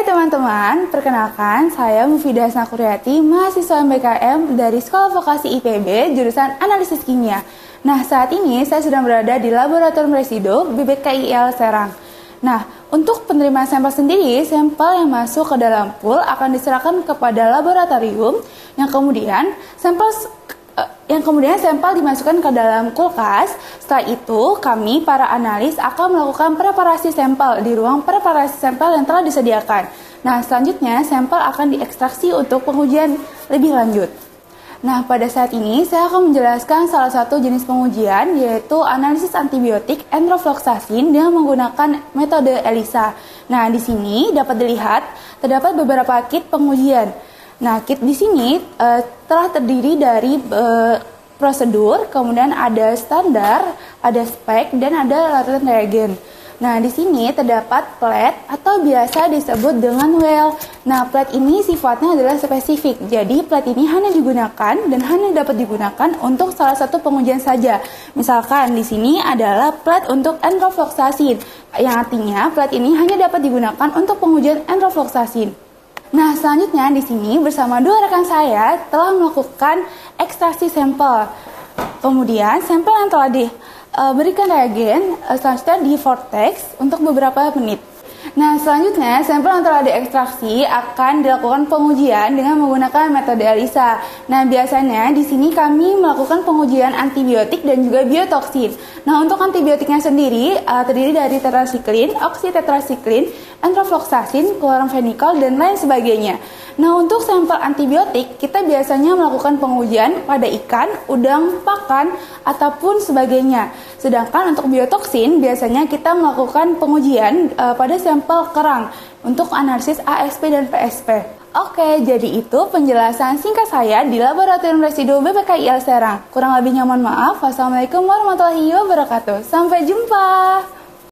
Hai teman-teman, perkenalkan saya Mufidah Snakuryati, mahasiswa MBKM dari Sekolah Vokasi IPB, jurusan Analisis Kimia. Nah, saat ini saya sedang berada di Laboratorium Residu BBKIL Serang. Nah, untuk penerimaan sampel sendiri, sampel yang masuk ke dalam pool akan diserahkan kepada laboratorium yang kemudian sampel yang kemudian sampel dimasukkan ke dalam kulkas. Setelah itu, kami para analis akan melakukan preparasi sampel di ruang preparasi sampel yang telah disediakan. Nah, selanjutnya sampel akan diekstraksi untuk pengujian lebih lanjut. Nah, pada saat ini saya akan menjelaskan salah satu jenis pengujian yaitu analisis antibiotik enrofloxacin dengan menggunakan metode ELISA. Nah, di sini dapat dilihat terdapat beberapa kit pengujian. Nah, kit di sini uh, telah terdiri dari uh, prosedur, kemudian ada standar, ada spek, dan ada larutan reagen. Nah, di sini terdapat plat atau biasa disebut dengan well. Nah, plat ini sifatnya adalah spesifik. Jadi, plat ini hanya digunakan dan hanya dapat digunakan untuk salah satu pengujian saja. Misalkan di sini adalah plat untuk enrofloxacin, yang artinya plat ini hanya dapat digunakan untuk pengujian enrofloxacin. Nah, selanjutnya di sini bersama dua rekan saya telah melakukan ekstraksi sampel. Kemudian sampel yang telah diberikan reagen uh, selanjutnya di vortex untuk beberapa menit. Nah, selanjutnya sampel yang telah diekstraksi akan dilakukan pengujian dengan menggunakan metode ELISA. Nah, biasanya di sini kami melakukan pengujian antibiotik dan juga biotoksin. Nah, untuk antibiotiknya sendiri uh, terdiri dari tetrasiklin, oksitetrasiklin, enrofloxacin, chloramphenicol, dan lain sebagainya. Nah, untuk sampel antibiotik, kita biasanya melakukan pengujian pada ikan, udang, pakan, ataupun sebagainya. Sedangkan untuk biotoksin, biasanya kita melakukan pengujian uh, pada sampel kerang untuk analisis ASP dan PSP. Oke, jadi itu penjelasan singkat saya di Laboratorium Residu BPKIL Serang. Kurang lebihnya mohon maaf. Wassalamualaikum warahmatullahi wabarakatuh. Sampai jumpa.